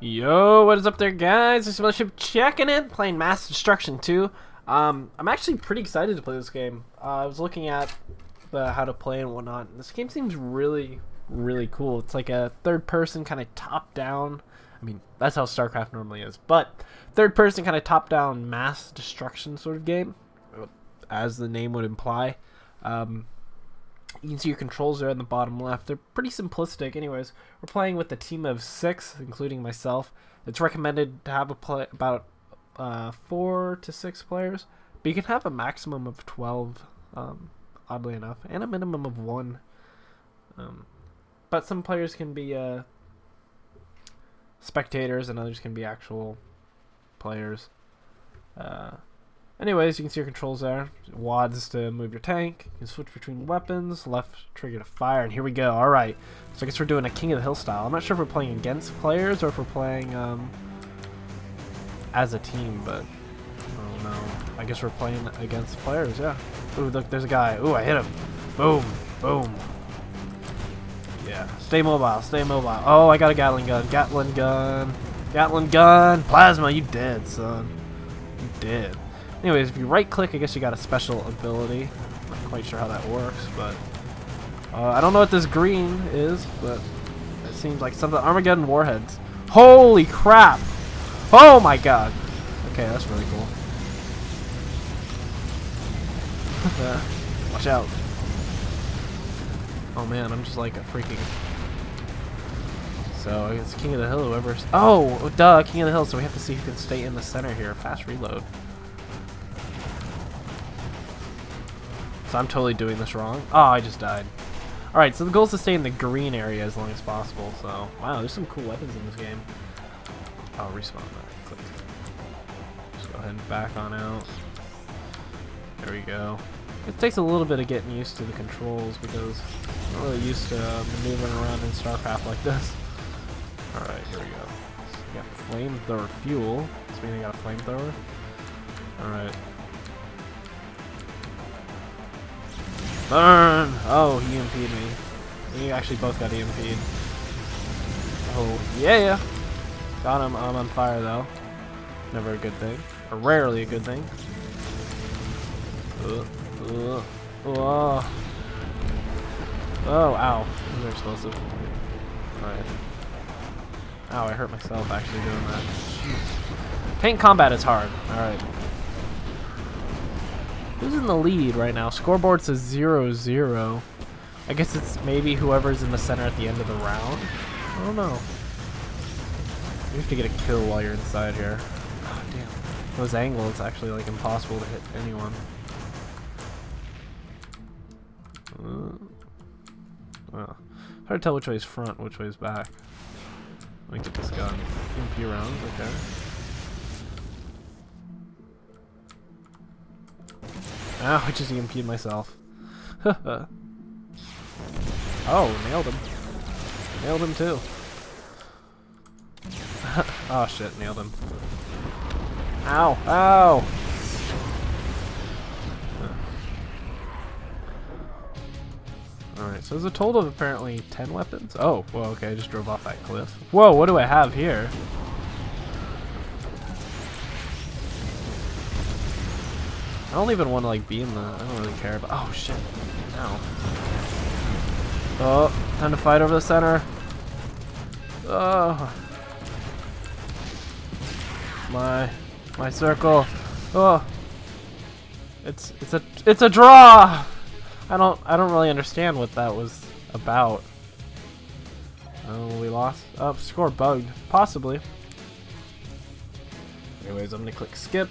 Yo, what is up there, guys? Is Mothership checking in, playing Mass Destruction 2. Um, I'm actually pretty excited to play this game. Uh, I was looking at the how to play and whatnot. This game seems really, really cool. It's like a third-person kind of top-down. I mean, that's how StarCraft normally is, but third-person kind of top-down mass destruction sort of game, as the name would imply. Um, you can see your controls there in the bottom left. They're pretty simplistic. Anyways, we're playing with a team of six, including myself. It's recommended to have a play about uh, four to six players, but you can have a maximum of 12, um, oddly enough, and a minimum of one. Um, but some players can be uh, spectators, and others can be actual players. Uh, Anyways, you can see your controls there. WASD to move your tank. You can switch between weapons. Left trigger to fire. And here we go. Alright. So I guess we're doing a King of the Hill style. I'm not sure if we're playing against players or if we're playing um, as a team, but I don't know. I guess we're playing against players, yeah. Ooh, look, there's a guy. Ooh, I hit him. Boom. Boom. Yeah. Stay mobile. Stay mobile. Oh, I got a Gatling gun. Gatling gun. Gatling gun. Plasma, you dead, son. You dead. Anyways, if you right click, I guess you got a special ability. Not quite sure how that works, but uh, I don't know what this green is, but it seems like something. Armageddon warheads. Holy crap! Oh my god! Okay, that's really cool. Watch out. Oh man, I'm just like a freaking. So it's King of the Hill, whoever's. Oh, duh, King of the Hill. So we have to see who can stay in the center here. Fast reload. So I'm totally doing this wrong. Oh, I just died. Alright, so the goal is to stay in the green area as long as possible. So, wow, there's some cool weapons in this game. I'll respawn that. Click. Just go ahead and back on out. There we go. It takes a little bit of getting used to the controls because I'm not really used to uh, maneuvering around in StarCraft like this. Alright, here we go. So we got flamethrower fuel. This means I got a flamethrower. Alright. Burn! Oh, he EMP'd me. We actually both got EMP'd. Oh, yeah! Got him. I'm on fire, though. Never a good thing. Or rarely a good thing. Uh, uh, oh. oh, ow. Those are explosive. Alright. Ow, I hurt myself actually doing that. Tank combat is hard. Alright. Who's in the lead right now? Scoreboard says 0-0. I guess it's maybe whoever's in the center at the end of the round. I don't know. You have to get a kill while you're inside here. Oh, damn. Those angles, it's actually like impossible to hit anyone. Uh, well, hard to tell which way is front, which way is back. Let me get this gun. EMP rounds, okay. Ah, I just EMP'd myself. oh, nailed him. Nailed him too. oh shit, nailed him. Ow, ow! Alright, so there's a total of apparently 10 weapons. Oh, well, okay, I just drove off that cliff. Whoa, what do I have here? I don't even want to like be in the. I don't really care about. Oh shit! Ow. Oh, time to fight over the center. Oh. My, my circle. Oh. It's it's a it's a draw. I don't I don't really understand what that was about. Oh, we lost. Oh, score bugged. Possibly. Anyways, I'm gonna click skip.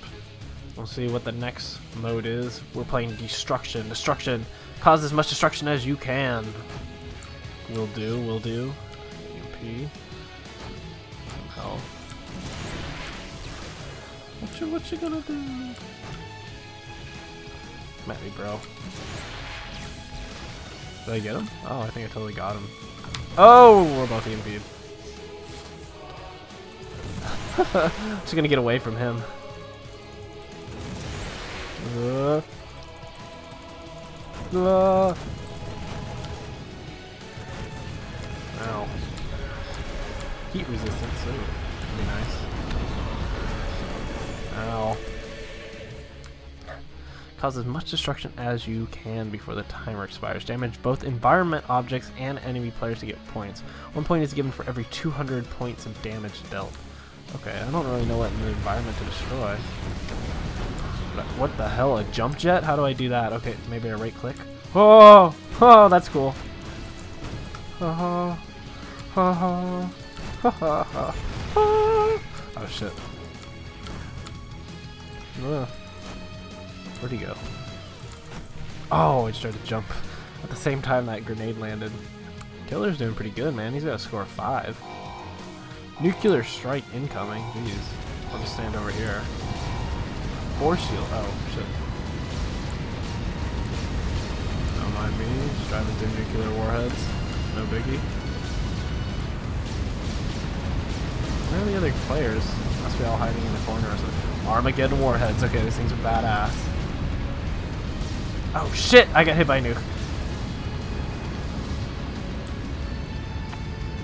We'll see what the next mode is. We're playing Destruction. Destruction. Cause as much destruction as you can. We'll do, We'll do. EMP. Hell. What you, what you gonna do? Me, bro. Did I get him? Oh, I think I totally got him. Oh, we're both EMP'd. Just gonna get away from him. Uh. Uh. Ow. Heat resistance. Be nice. Ow. Cause as much destruction as you can before the timer expires. Damage both environment objects and enemy players to get points. One point is given for every 200 points of damage dealt. Okay, I don't really know what in the environment to destroy. What the hell, a jump jet? How do I do that? Okay, maybe I right click. Oh, oh, that's cool. Ha, ha ha ha. Oh shit. Ugh. Where'd he go? Oh, I just tried to jump at the same time that grenade landed. Killer's doing pretty good, man. He's got a score of 5. Nuclear strike incoming. Jeez. I'll just stand over here. Force shield. Oh, shit. Don't mind me. Just driving through nuclear warheads. No biggie. Where are the other players? Must be all hiding in the corner or something. Armageddon warheads. Okay, these things are badass. Oh shit! I got hit by a nuke.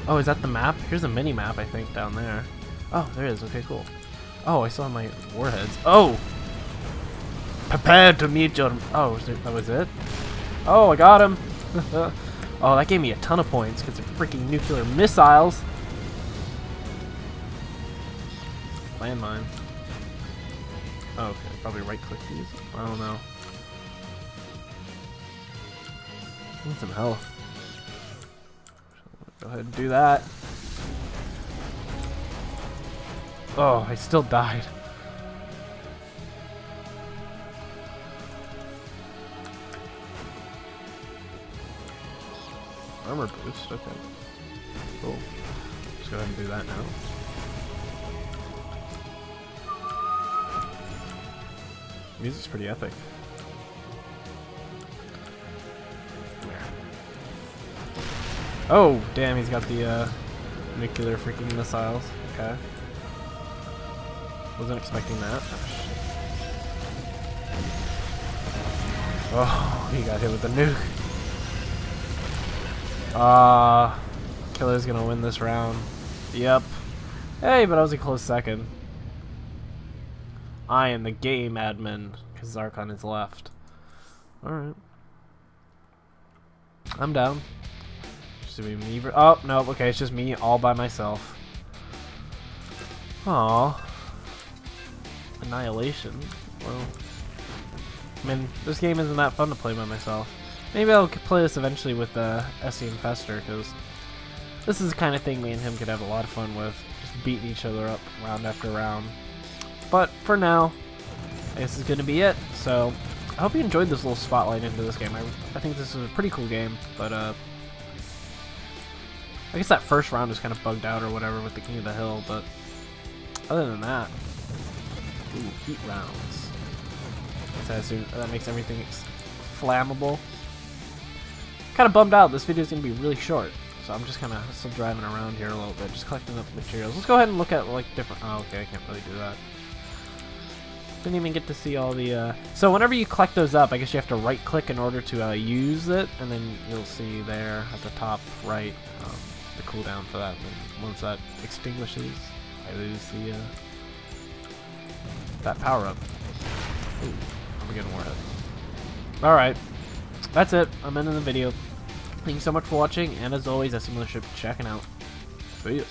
Oh, is that the map? Here's a mini map, I think, down there. Oh, there is. Okay, cool. Oh, I saw my warheads. Oh! Prepare to meet your... Oh, that was it? Oh, I got him! oh, that gave me a ton of points because they're freaking nuclear missiles. Landmine. Oh, okay, probably right click these. I don't know. Need some health. Go ahead and do that. Oh, I still died. Armor boost, okay. Cool. Let's go ahead and do that now. Music's pretty epic. Oh, damn, he's got the uh, nuclear freaking missiles. Okay. Wasn't expecting that. Oh, he got hit with the nuke. Ah, uh, Killer's gonna win this round. Yep. Hey, but I was a close second. I am the game admin, because Zarkon is left. Alright. I'm down. Just be me. Oh, no, okay, it's just me all by myself. Aww. Annihilation. Well, I mean, this game isn't that fun to play by myself. Maybe I'll play this eventually with uh, SC Infestor, because this is the kind of thing me and him could have a lot of fun with. Just beating each other up round after round. But for now, this is going to be it. So, I hope you enjoyed this little spotlight into this game. I, I think this is a pretty cool game, but uh, I guess that first round is kind of bugged out or whatever with the King of the Hill, but other than that, ooh, heat rounds. that makes everything flammable. Kind of bummed out. This video is going to be really short, so I'm just kind of still driving around here a little bit, just collecting up materials. Let's go ahead and look at like different. Oh, okay, I can't really do that. Didn't even get to see all the. Uh... So whenever you collect those up, I guess you have to right-click in order to uh, use it, and then you'll see there at the top right. Um, the cooldown for that. And once that extinguishes, I lose the uh, that power up. Ooh, I'm getting warhead. All right, that's it. I'm ending the video. Thank you so much for watching, and as always, I that's Simulator checking out. See ya.